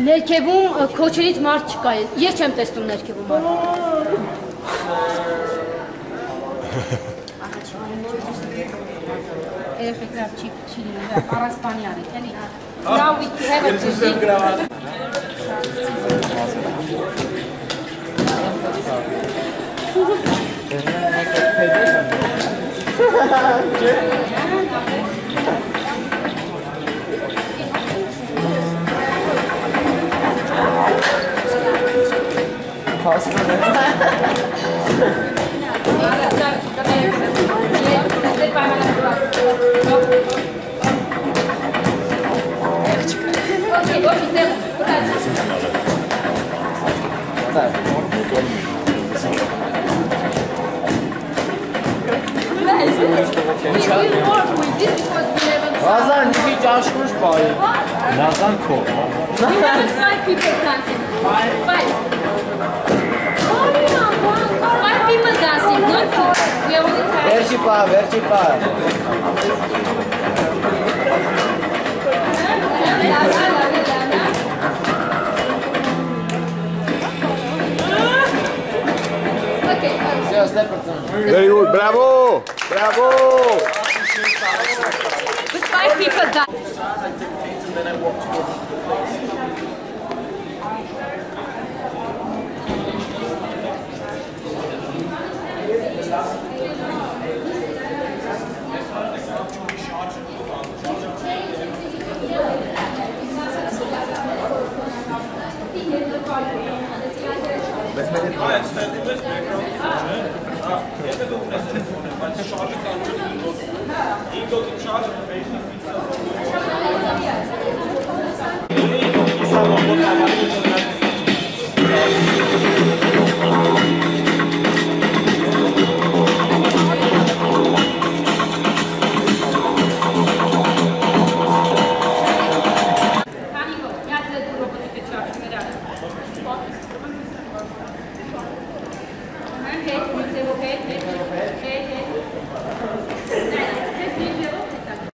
Ներքևում քոչերից մարդ չկա։ Ես չեմ տեսնում ներքևում մարդ։ Երեխեքրավ չի չի լինում, առասպանի արեք, էլի։ Now we have a music. Չէ՞։ roça. Так, Razan hiç açmış bari. está ko. Nazan. Five people dancing. está Five. vertipar, vertipar. Very good, bravo! Bravo! With five people done. Բայց մեր հետ այս ստեղծվեց բեքգրաունդը, հա, եթե դու ունես ֆոնը, բայց շարժը կարող է դուք։ Ինքդ շարժը բեժնի ֆիքսը ֆոնը։ Ինքդ շարժը բեժնի ֆիքսը ֆոնը։